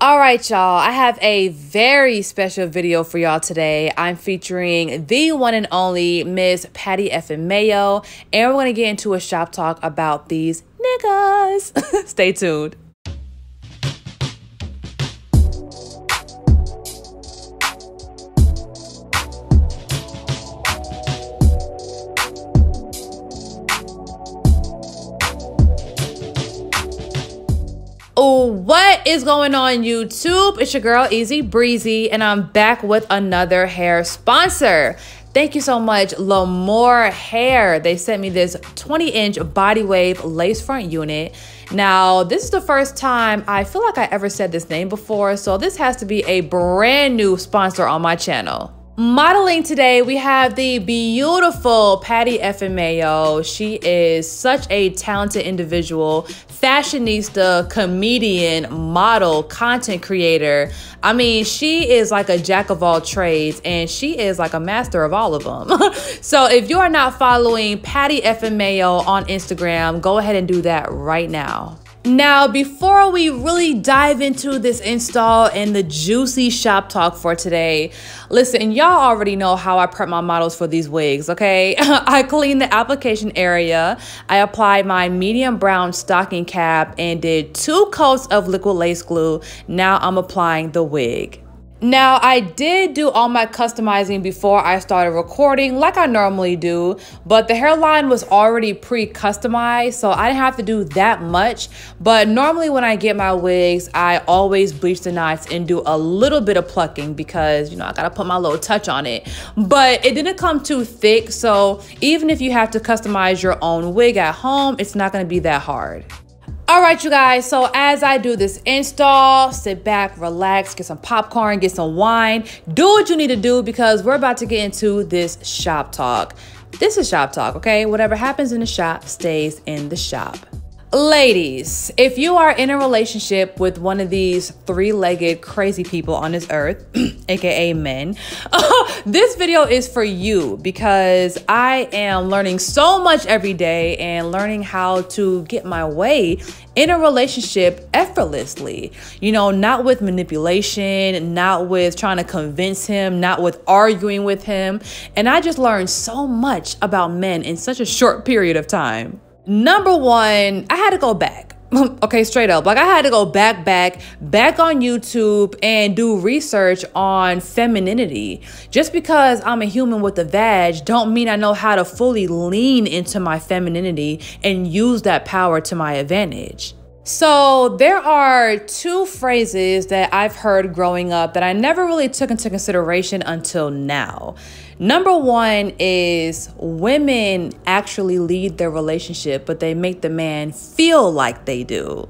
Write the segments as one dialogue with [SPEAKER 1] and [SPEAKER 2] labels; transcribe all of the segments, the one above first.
[SPEAKER 1] All right, y'all. I have a very special video for y'all today. I'm featuring the one and only Miss Patty Effin Mayo, and we're going to get into a shop talk about these niggas. Stay tuned. What is going on YouTube? It's your girl Easy Breezie and I'm back with another hair sponsor. Thank you so much, Lamour Hair. They sent me this 20 inch body wave lace front unit. Now, this is the first time I feel like I ever said this name before, so this has to be a brand new sponsor on my channel. Modeling today, we have the beautiful Patty Mayo. She is such a talented individual, fashionista, comedian, model, content creator. I mean, she is like a jack of all trades and she is like a master of all of them. so if you are not following Patty Mayo on Instagram, go ahead and do that right now. Now, before we really dive into this install and the juicy shop talk for today, listen, y'all already know how I prep my models for these wigs, okay? I cleaned the application area, I applied my medium brown stocking cap, and did two coats of liquid lace glue. Now I'm applying the wig. Now, I did do all my customizing before I started recording, like I normally do, but the hairline was already pre-customized, so I didn't have to do that much. But normally when I get my wigs, I always bleach the knots and do a little bit of plucking because, you know, I gotta put my little touch on it. But it didn't come too thick, so even if you have to customize your own wig at home, it's not gonna be that hard. All right, you guys. So as I do this install, sit back, relax, get some popcorn, get some wine, do what you need to do because we're about to get into this shop talk. This is shop talk, okay? Whatever happens in the shop stays in the shop. Ladies, if you are in a relationship with one of these three legged crazy people on this earth, aka men, oh, this video is for you because I am learning so much every day and learning how to get my way in a relationship effortlessly. You know, not with manipulation, not with trying to convince him, not with arguing with him. And I just learned so much about men in such a short period of time. Number one, I had to go back. okay, straight up. Like I had to go back, back, back on YouTube and do research on femininity. Just because I'm a human with a vag don't mean I know how to fully lean into my femininity and use that power to my advantage. So, there are two phrases that I've heard growing up that I never really took into consideration until now. Number one is women actually lead their relationship, but they make the man feel like they do.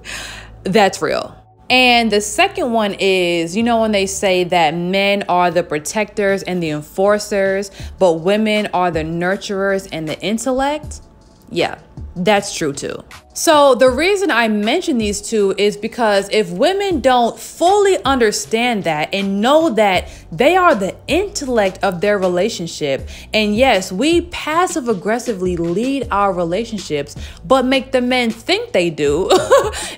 [SPEAKER 1] That's real. And the second one is, you know, when they say that men are the protectors and the enforcers, but women are the nurturers and the intellect. Yeah, that's true too. So, the reason I mention these two is because if women don't fully understand that and know that they are the intellect of their relationship, and yes, we passive aggressively lead our relationships, but make the men think they do.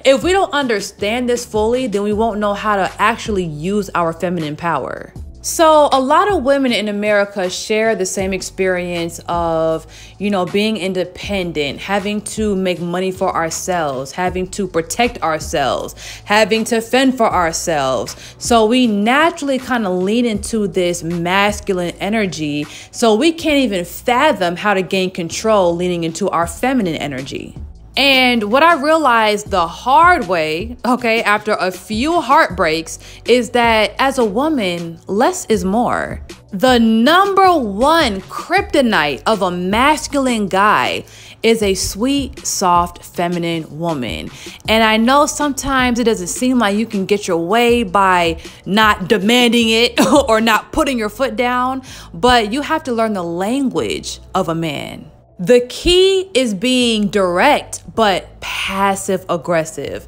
[SPEAKER 1] if we don't understand this fully, then we won't know how to actually use our feminine power. So, a lot of women in America share the same experience of, you know, being independent, having to make money for ourselves, having to protect ourselves, having to fend for ourselves. So, we naturally kind of lean into this masculine energy. So, we can't even fathom how to gain control leaning into our feminine energy. And what I realized the hard way, okay, after a few heartbreaks, is that as a woman, less is more. The number one kryptonite of a masculine guy is a sweet, soft, feminine woman. And I know sometimes it doesn't seem like you can get your way by not demanding it or not putting your foot down, but you have to learn the language of a man. The key is being direct but passive aggressive,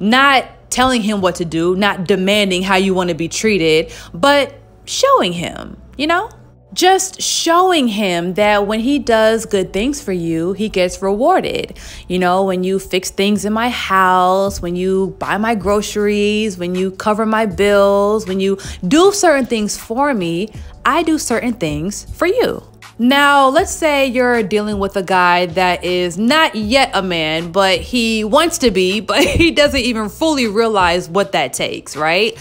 [SPEAKER 1] not telling him what to do, not demanding how you want to be treated, but showing him, you know? just showing him that when he does good things for you, he gets rewarded. You know, when you fix things in my house, when you buy my groceries, when you cover my bills, when you do certain things for me, I do certain things for you. Now, let's say you're dealing with a guy that is not yet a man, but he wants to be, but he doesn't even fully realize what that takes, right?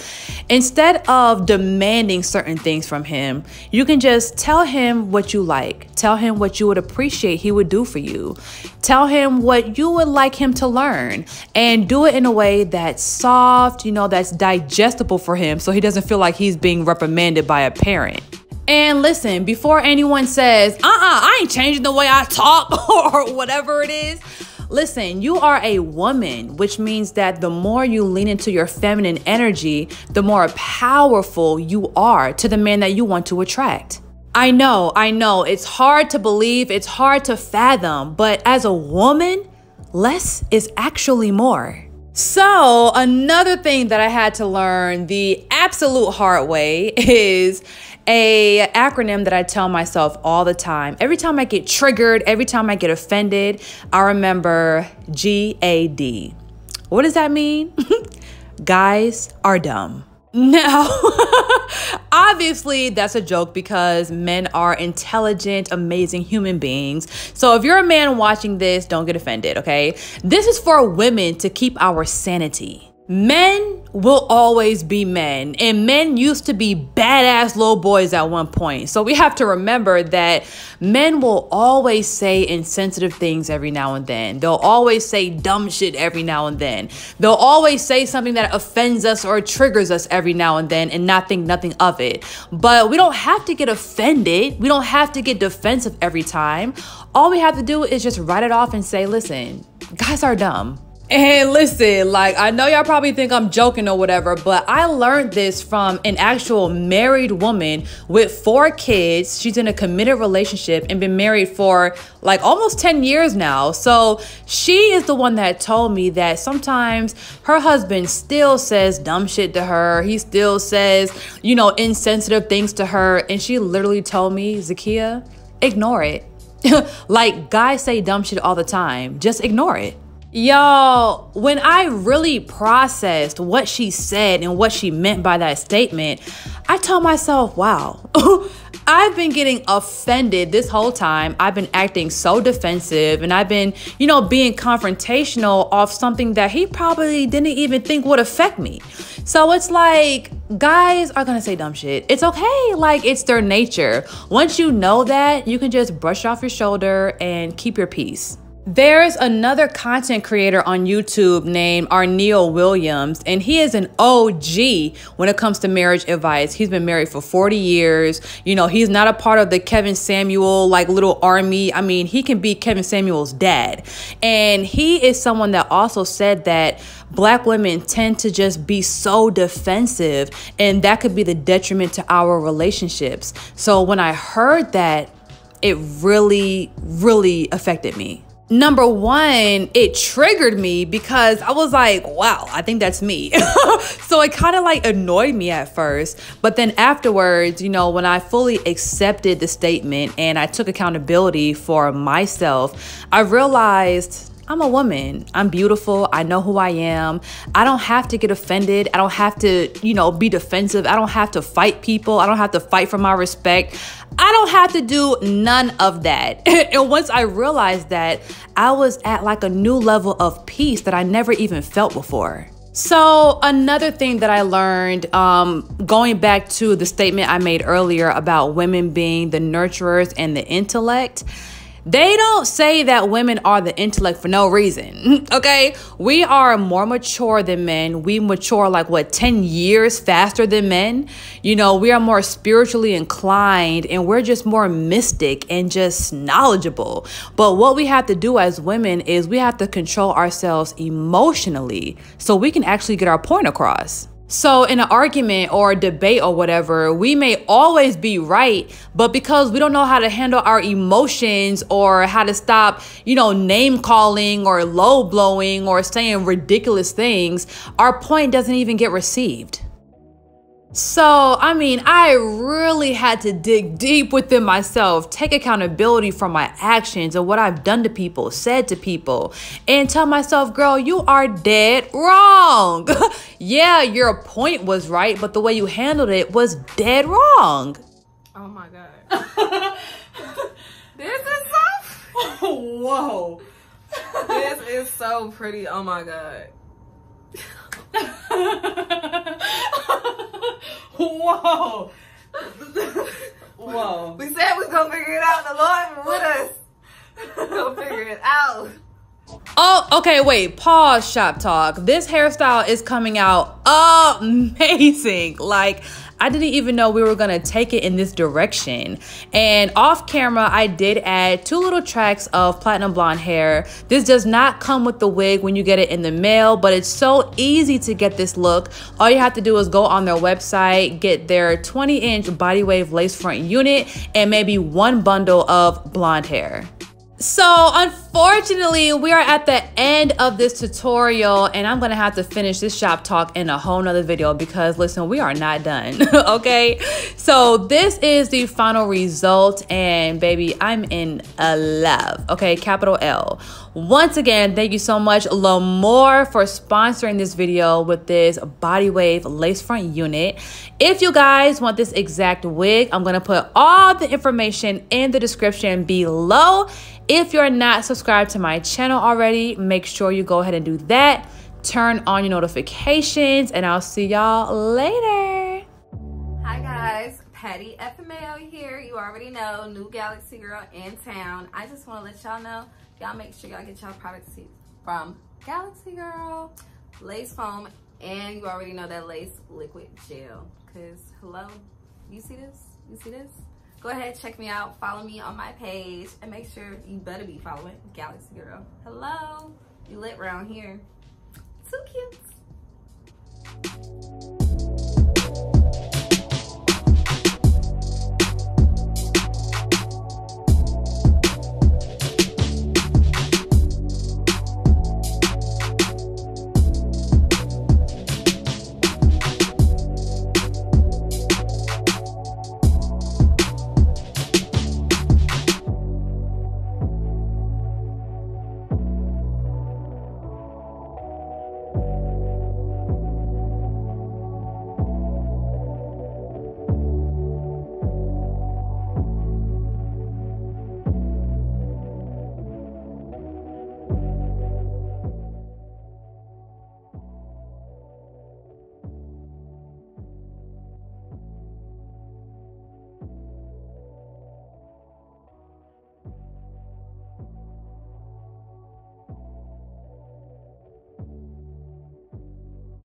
[SPEAKER 1] Instead of demanding certain things from him, you can just tell him what you like. Tell him what you would appreciate he would do for you. Tell him what you would like him to learn and do it in a way that's soft, you know, that's digestible for him so he doesn't feel like he's being reprimanded by a parent. And listen, before anyone says, uh uh I ain't changing the way I talk or whatever it is, listen, you are a woman, which means that the more you lean into your feminine energy, the more powerful you are to the man that you want to attract. I know, I know, it's hard to believe, it's hard to fathom, but as a woman, less is actually more. So, another thing that I had to learn the absolute hard way is a acronym that I tell myself all the time. Every time I get triggered, every time I get offended, I remember GAD. What does that mean? Guys are dumb. Now, obviously, that's a joke because men are intelligent, amazing human beings. So, if you're a man watching this, don't get offended, okay? This is for women to keep our sanity. Men will always be men, and men used to be badass little boys at one point. So we have to remember that men will always say insensitive things every now and then. They'll always say dumb shit every now and then. They'll always say something that offends us or triggers us every now and then and not think nothing of it. But we don't have to get offended, we don't have to get defensive every time. All we have to do is just write it off and say, listen, guys are dumb and listen, like, I know y'all probably think I'm joking or whatever, but I learned this from an actual married woman with four kids. She's in a committed relationship and been married for like almost 10 years now. So she is the one that told me that sometimes her husband still says dumb shit to her. He still says, you know, insensitive things to her. And she literally told me, Zakia, ignore it. like, guys say dumb shit all the time. Just ignore it. Y'all, when I really processed what she said and what she meant by that statement, I told myself, wow, I've been getting offended this whole time. I've been acting so defensive and I've been, you know, being confrontational off something that he probably didn't even think would affect me. So it's like, guys are gonna say dumb shit. It's okay. Like, it's their nature. Once you know that, you can just brush off your shoulder and keep your peace. There's another content creator on YouTube named Arneel Williams, and he is an OG when it comes to marriage advice. He's been married for 40 years. You know, he's not a part of the Kevin Samuel like little army. I mean, he can be Kevin Samuel's dad. And he is someone that also said that black women tend to just be so defensive, and that could be the detriment to our relationships. So when I heard that, it really, really affected me number one, it triggered me because I was like, wow, I think that's me. so it kind of like annoyed me at first. But then afterwards, you know, when I fully accepted the statement and I took accountability for myself, I realized I'm a woman. I'm beautiful. I know who I am. I don't have to get offended. I don't have to, you know, be defensive. I don't have to fight people. I don't have to fight for my respect. I don't have to do none of that. and once I realized that, I was at like a new level of peace that I never even felt before. So, another thing that I learned, um, going back to the statement I made earlier about women being the nurturers and the intellect, they don't say that women are the intellect for no reason. Okay? We are more mature than men. We mature like what, 10 years faster than men? You know, we are more spiritually inclined and we're just more mystic and just knowledgeable. But what we have to do as women is we have to control ourselves emotionally so we can actually get our point across. So, in an argument or a debate or whatever, we may always be right, but because we don't know how to handle our emotions or how to stop, you know, name calling or low blowing or saying ridiculous things, our point doesn't even get received. So, I mean, I really had to dig deep within myself, take accountability for my actions and what I've done to people, said to people, and tell myself, girl, you are dead wrong. yeah, your point was right, but the way you handled it was dead wrong.
[SPEAKER 2] Oh my God. this is so. Whoa. This is so pretty. Oh my God. Whoa. Whoa. We said we was gonna figure it out. The Lord with us. We'll figure it out.
[SPEAKER 1] Oh, okay, wait. Pause, shop talk. This hairstyle is coming out amazing. Like, I didn't even know we were gonna take it in this direction. And off camera, I did add two little tracks of platinum blonde hair. This does not come with the wig when you get it in the mail, but it's so easy to get this look. All you have to do is go on their website, get their 20 inch body wave lace front unit, and maybe one bundle of blonde hair. So unfortunately, we are at the end of this tutorial and I'm gonna have to finish this shop talk in a whole nother video because listen, we are not done, okay? So this is the final result and baby, I'm in a love, okay? Capital L. Once again, thank you so much, Lamour, for sponsoring this video with this body wave lace front unit. If you guys want this exact wig, I'm gonna put all the information in the description below. If you're not subscribed to my channel already, make sure you go ahead and do that. Turn on your notifications and I'll see y'all later.
[SPEAKER 2] Hi guys, Patty FMAO here. You already know, new Galaxy Girl in town. I just want to let y'all know, y'all make sure y'all get y'all products from Galaxy Girl, Lace Foam, and you already know that Lace Liquid Gel. Cause hello, you see this? You see this? Go ahead check me out. Follow me on my page. And make sure you better be following galaxy girl. Hello? You lit round here. Too cute